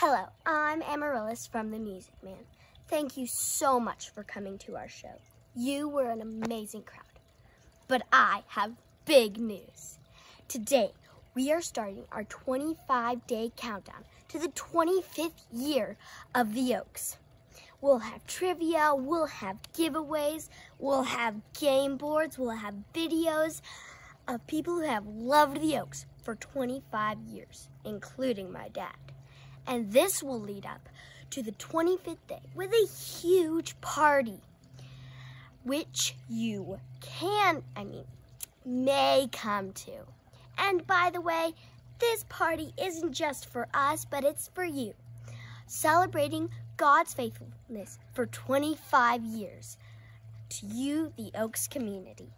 Hello, I'm Amaryllis from The Music Man. Thank you so much for coming to our show. You were an amazing crowd. But I have big news. Today, we are starting our 25 day countdown to the 25th year of the Oaks. We'll have trivia, we'll have giveaways, we'll have game boards, we'll have videos of people who have loved the Oaks for 25 years, including my dad. And this will lead up to the 25th day with a huge party, which you can, I mean, may come to. And by the way, this party isn't just for us, but it's for you. Celebrating God's faithfulness for 25 years to you, the Oaks community.